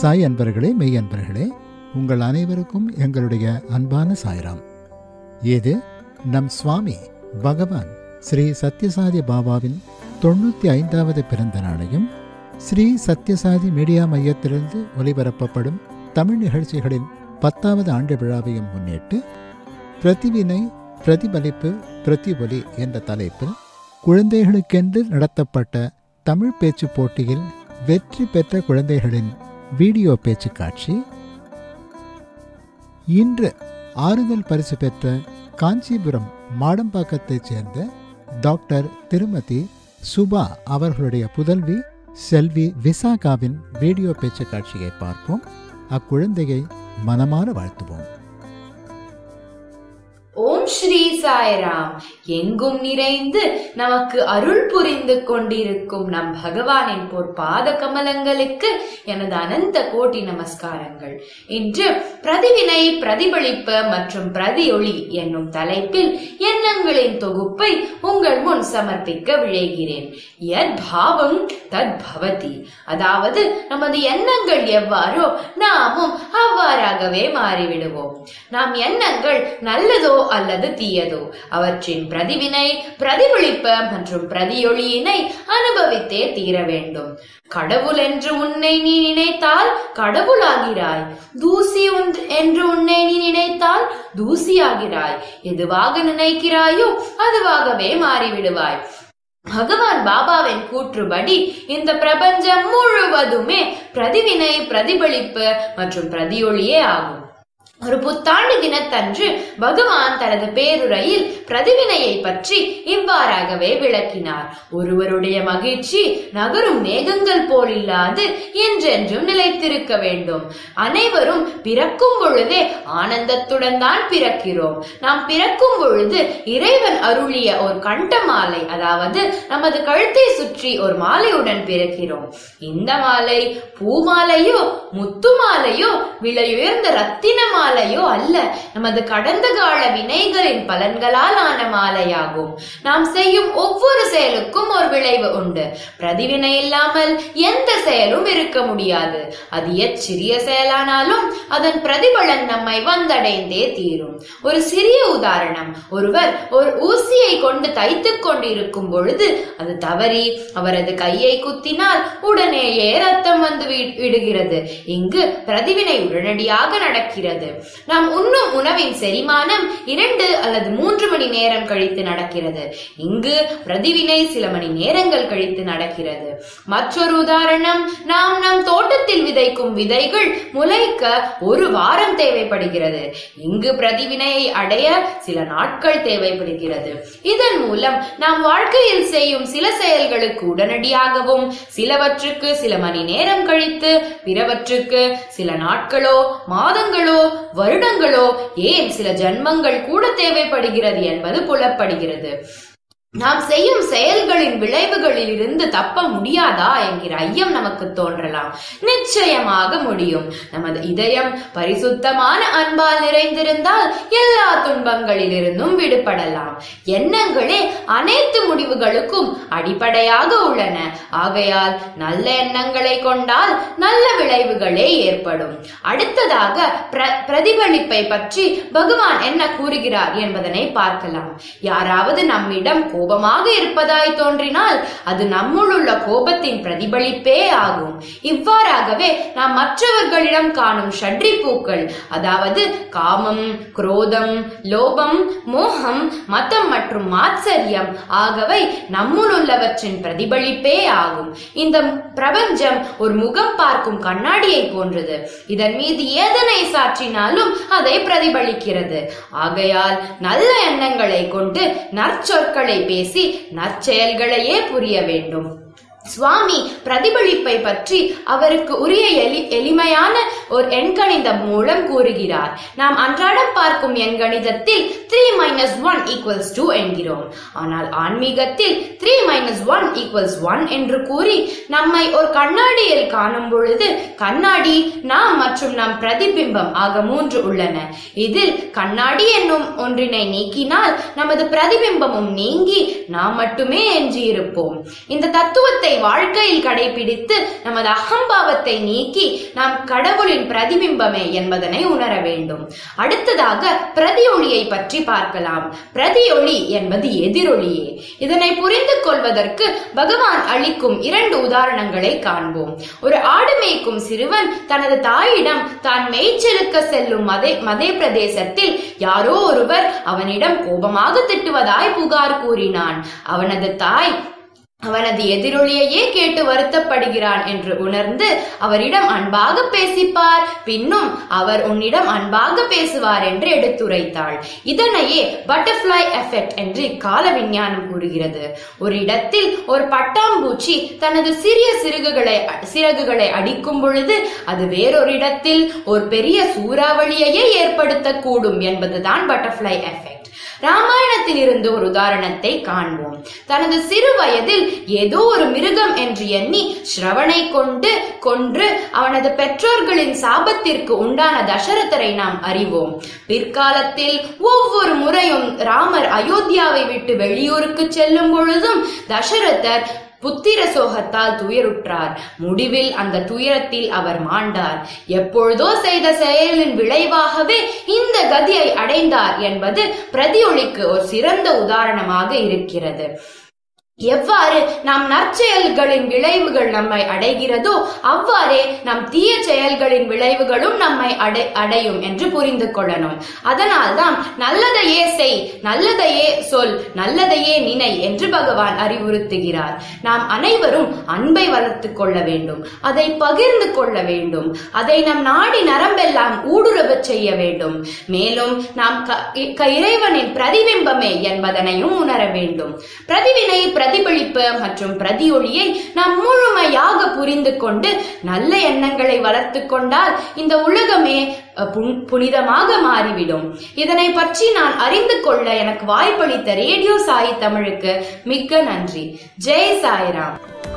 சாய் அன்பர்களே மெய் அன்பர்களே உங்கள் அனைவருக்கும் எங்களுடைய அன்பான சாய்ராம். இது நம் சுவாமி பகவான் ஸ்ரீ சத்யசாதி பாபாவின் தொண்ணூற்றி ஐந்தாவது பிறந்த நாளையும் ஸ்ரீ சத்யசாதி மீடியா மையத்திலிருந்து ஒலிபரப்பப்படும் தமிழ் நிகழ்ச்சிகளின் பத்தாவது ஆண்டு விழாவையும் முன்னிட்டு பிரதிவினை பிரதிபலிப்பு பிரதிபலி என்ற தலைப்பில் குழந்தைகளுக்கென்று நடத்தப்பட்ட தமிழ் பேச்சு போட்டியில் வெற்றி பெற்ற குழந்தைகளின் வீடியோ பேச்சு காட்சி. இன்று ஆறுதல் பரிசு பெற்ற காஞ்சிபுரம் மாடம்பாக்கத்தைச் சேர்ந்த டாக்டர் திருமதி சுபா அவர்களுடைய புதல்வி செல்வி விசாகாவின் வீடியோ பேச்சு காட்சியை பார்ப்போம். அக்குழந்தையை மனமாற வாழ்த்துவோம். ஓம் ஸ்ரீ சாய்ராம். எங்கும் நிறைந்து நமக்கு அருள் புரிந்து கொண்டிருக்கும் நம் பகவானின் பொற்பாத கமலங்களுக்கு எனது அனந்த கோட்டி நமஸ்காரங்கள். இன்று பிரதிவினை பிரதிபலிப்பு மற்றும் பிரதியொளி என்னும் தலைப்பில் எண்ணங்களின் தொகுப்பை உங்கள் முன் சமர்ப்பிக்க விழைகிறேன். எத் பாவம் தத் பவதி. அதாவது நமது எண்ணங்கள் எவ்வாறோ நாமும் அவ்வாறாகவே மாறிவிடுவோம். நாம் எண்ணங்கள் நல்லதோ அல்லது தீயதோ. அவற்றின் பிரதிவினை பிரதிபலிப்ப மற்றும் பிரதியொளியினை அனுபவித்தே தீர வேண்டும். கடவுள் என்று உன்னை நீ நினைத்தால் கடவுளாகிறாய். தூசி ஒன்று என்று உன்னை நீ நினைத்தால் தூசியாகிறாய். எதுவாக நினைக்கிறாயோ அதுவாகவே மாறிவிடுவாய். பகவான் பாபாவின் கூற்றுபடி இந்த பிரபஞ்சம் முழுவதுமே பிரதிவினை பிரதிபலிப்பு மற்றும் பிரதியொளியே ஆகும். ஒரு புத்தாண்டு தினத்தன்று பகவான் தனது பேருரையில் பிரதிவினையை பற்றி இவ்வாறாகவே விளக்கினார். ஒருவருடைய மகிழ்ச்சி நகரும் மேகங்கள் போல் இல்லாது என்றென்றும் நிலைத்திருக்க வேண்டும். அனைவரும் பிறக்கும் பொழுதே ஆனந்தத்துடன் தான் பிறக்கிறோம். நாம் பிறக்கும் பொழுது இறைவன் அருளிய ஒரு கண்ட மாலை அதாவது நமது கழுத்தை சுற்றி ஒரு மாலையுடன் பிறக்கிறோம். இந்த மாலை பூமாலையோ முத்து மாலையோ விலையுயர்ந்த ரத்தின மாலையோ அல்ல நமது கடந்த கால வினைகளின் பலன்களால் ஆன மாலையாகும். நாம் செய்யும் ஒவ்வொரு செயலுக்கும் ஒரு விளைவு உண்டு. பிரதிவினை இல்லாமல் எந்த செயலும் இருக்க முடியாது. அது எச்சிறிய செயலானாலும் அதன் பிரதிபலன் நம்மை வந்தடைந்தே தீரும். ஒரு சிறிய உதாரணம் ஒருவர் ஒரு ஊசியை கொண்டு தைத்துக் கொண்டிருக்கும் பொழுது அது தவறி அவரது கையை குத்தினால் உடனேயே ரத்தம் வந்து விடுகிறது. இங்கு பிரதிவினை உடனடியாக நடக்கிறது. நாம் உண்ணும் உணவின் செரிமானம் இரண்டு அல்லது மூன்று மணி நேரம் கழித்து நடக்கிறது. இங்கு பிரதிவினை சில மணி நேரங்கள் கழித்து நடக்கிறது. மற்றொரு உதாரணம் நாம் நம் தோட்டத்தில் விதைக்கும் விதைகள் முளைக்க ஒரு வாரம் தேவைப்படுகிறது. இங்கு பிரதிவினையை அடைய சில நாட்கள் தேவைப்படுகிறது. இதன் மூலம் நாம் வாழ்க்கையில் செய்யும் சில செயல்களுக்கு உடனடியாகவும் சிலவற்றுக்கு சில மணி நேரம் கழித்து பிறவற்றுக்கு சில நாட்களோ மாதங்களோ வருடங்களோ ஏன் சில ஜன்மங்கள் கூட தேவைப்படுகிறது என்பது புலப்படுகிறது. நாம் செய்யும் செயல்களின் விளைவுகளில் இருந்து தப்ப முடியாதா என்கிற ஐயம் நமக்கு தோன்றலாம். நிச்சயமாக முடியும். நமது இதயம் பரிசுத்தமான அன்பால் நிறைந்திருந்தால் எல்லா துன்பங்களிலிருந்தும் விடுபடலாம். எண்ணங்களே அனைத்து முடிவுகளுக்கும் அடிப்படையாக உள்ளன. ஆகையால் நல்ல எண்ணங்களை கொண்டால் நல்ல விளைவுகளே ஏற்படும். அடுத்ததாக பிர- பிரதிபலிப்பை பற்றி பகவான் என்ன கூறுகிறார் என்பதனை பார்க்கலாம். யாராவது நம்மிடம் கோபமாக இருப்பதாய் தோன்றினால் அது நம்முள்ள கோபத்தின் பிரதிபலிப்பே ஆகும். இவ்வாறாகவே நாம் மற்றவர்களிடம் காணும் ஷட்ரி பூக்கள் அதாவது காமம் குரோதம் லோபம் மோகம் மதம் மற்றும் மாத்சரியம் ஆகவை நம்முள் உள்ளவற்றின் பிரதிபலிப்பே ஆகும். இந்த பிரபஞ்சம் ஒரு முகம் பார்க்கும் கண்ணாடியை போன்றது. இதன் மீது ஏதனை சாற்றினாலும் அதை பிரதிபலிக்கிறது. ஆகையால் நல்ல எண்ணங்களை கொண்டு நற்சொற்களை பேசி நற்செயல்களையே புரிய வேண்டும். சுவாமி பிரதிபலிப்பை பற்றி அவருக்கு உரிய எளி எளிமையான ஒரு எண்கணிதம் மூலம் கூறுகிறார். நாம் அன்றாடம் பார்க்கும் எண்கணிதத்தில் three minus one equals two என்கிறோம். ஆனால் ஆன்மீகத்தில் three minus one equals one என்று கூறி நம்மை ஒரு கண்ணாடியில் காணும் பொழுது கண்ணாடி நாம் மற்றும் நம் பிரதிபிம்பம் ஆக மூன்று உள்ளன. இதில் கண்ணாடி என்னும் ஒன்றினை நீக்கினால் நமது பிரதிபிம்பமும் நீங்கி நாம் மட்டுமே எஞ்சியிருப்போம். இந்த தத்துவத்தை வாழ்க்கையில் கடைபிடித்து நமது அகம்பாவத்தை நீக்கி நாம் கடவுளின் பிரதிபிம்பமே என்பதனை உணர வேண்டும். அடுத்ததாக பிரதியொளியை பற்றி பார்க்கலாம். பிரதியொளி என்பது எதிரொலியே இதனை புரிந்து கொள்வதற்கு பகவான் அளிக்கும் இரண்டு உதாரணங்களை காண்போம். ஒரு ஆடு மேய்க்கும் சிறுவன் தனது தாயிடம் தான் மேய்ச்சலுக்க செல்லும் மதை மதை பிரதேசத்தில் யாரோ ஒருவர் அவனிடம் கோபமாக திட்டுவதாய் புகார் கூறினான். அவனது தாய் அவனது எதிரொலியையே கேட்டு வருத்தப்படுகிறான் என்று உணர்ந்து அவரிடம் அன்பாக பேசிப்பார். பின்னும் அவர் உன்னிடம் அன்பாக பேசுவார் என்று எடுத்துரைத்தாள். இதனையே பட்டர்ஃப்ளை எஃபெக்ட் என்று கால விஞ்ஞானம் கூறுகிறது. ஒரு இடத்தில் ஒரு பட்டாம்பூச்சி தனது சிறிய சிறகுகளை சிறகுகளை அடிக்கும் பொழுது அது வேறொரு இடத்தில் ஒரு பெரிய சூறாவளியையே ஏற்படுத்தக்கூடும் என்பதுதான் பட்டர்ஃப்ளை எஃபெக்ட் ராமாயணத்தில் இருந்து ஒரு உதாரணத்தை காண்போம். தனது சிறு வயதில் ஏதோ ஒரு மிருகம் என்று எண்ணி ஸ்ரவனை கொண்டு கொன்று அவனது பெற்றோர்களின் சாபத்திற்கு உண்டான தசரதரை நாம் அறிவோம். பிற்காலத்தில் ஒவ்வொரு முறையும் ராமர் அயோத்தியாவை விட்டு வெளியூருக்கு செல்லும் பொழுதும் தசரதர் புத்திர சோகத்தால் துயருற்றார். முடிவில் அந்த துயரத்தில் அவர் மாண்டார். எப்பொழுதோ செய்த செயலின் விளைவாகவே இந்த கதியை அடைந்தார் என்பது பிரதியொளிக்கு ஒரு சிறந்த உதாரணமாக இருக்கிறது. எவ்வாறு நாம் நற்செயல்களின் விளைவுகள் நம்மை அடைகிறதோ அவ்வாறே நம் தீய செயல்களின் விளைவுகளும் நம்மை அடை அடையும் என்று புரிந்து கொள்ளணும். அதனால்தான் நல்லதையே செய் நல்லதையே சொல் நல்லதையே நினை என்று பகவான் அறிவுறுத்துகிறார். நாம் அனைவரும் அன்பை வளர்த்துக் கொள்ள வேண்டும் அதை பகிர்ந்து கொள்ள வேண்டும் அதை நம் நாடி நரம்பெல்லாம் ஊடுருவச் செய்ய வேண்டும். மேலும் நாம் க- இறைவனின் பிரதிபிம்பமே என்பதனையும் உணர வேண்டும். பிரதிவினை பிரதிபலிப்பு மற்றும் பிரதியொளியை நாம் முழுமையாக புரிந்து கொண்டு நல்ல எண்ணங்களை வளர்த்து கொண்டால் இந்த உலகமே புன்- புனிதமாக மாறிவிடும். இதனை பற்றி நான் அறிந்து கொள்ள எனக்கு வாய்ப்பளித்த ரேடியோ சாய் தமிழுக்கு மிக்க நன்றி. ஜெய் சாய்ராம்.